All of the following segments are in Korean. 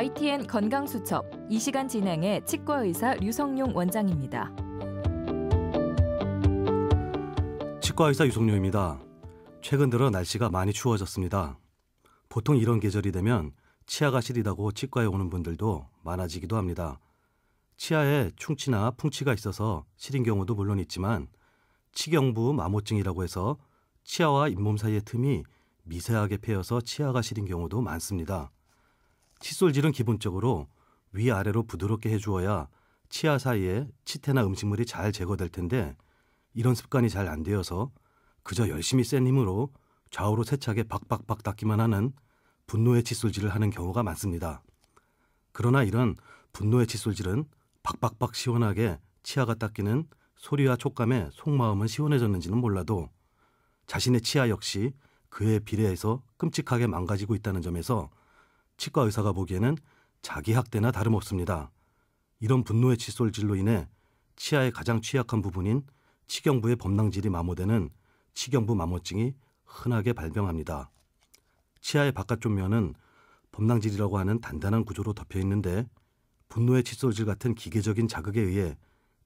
YTN 건강수첩 이 시간 진행의 치과의사 류성용 원장입니다. 치과의사 유성룡입니다. 최근 들어 날씨가 많이 추워졌습니다. 보통 이런 계절이 되면 치아가 시리다고 치과에 오는 분들도 많아지기도 합니다. 치아에 충치나 풍치가 있어서 시린 경우도 물론 있지만 치경부 마모증이라고 해서 치아와 잇몸 사이의 틈이 미세하게 패여서 치아가 시린 경우도 많습니다. 칫솔질은 기본적으로 위아래로 부드럽게 해주어야 치아 사이에 치태나 음식물이 잘 제거될 텐데 이런 습관이 잘 안 되어서 그저 열심히 센 힘으로 좌우로 세차게 박박박 닦기만 하는 분노의 칫솔질을 하는 경우가 많습니다. 그러나 이런 분노의 칫솔질은 박박박 시원하게 치아가 닦이는 소리와 촉감에 속마음은 시원해졌는지는 몰라도 자신의 치아 역시 그에 비례해서 끔찍하게 망가지고 있다는 점에서 치과 의사가 보기에는 자기 학대나 다름없습니다. 이런 분노의 칫솔질로 인해 치아의 가장 취약한 부분인 치경부의 범낭질이 마모되는 치경부 마모증이 흔하게 발병합니다. 치아의 바깥쪽 면은 범낭질이라고 하는 단단한 구조로 덮여 있는데 분노의 칫솔질 같은 기계적인 자극에 의해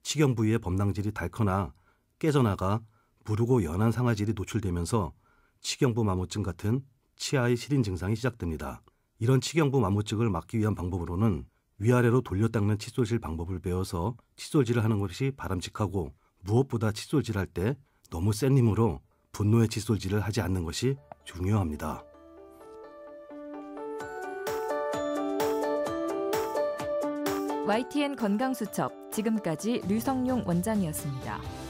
치경 부위의 범낭질이 닳거나 깨져나가 무르고 연한 상아질이 노출되면서 치경부 마모증 같은 치아의 시린 증상이 시작됩니다. 이런 치경부 마모증을 막기 위한 방법으로는 위아래로 돌려 닦는 칫솔질 방법을 배워서 칫솔질을 하는 것이 바람직하고 무엇보다 칫솔질할 때 너무 센 힘으로 분노의 칫솔질을 하지 않는 것이 중요합니다. YTN 건강수첩 지금까지 류성용 원장이었습니다.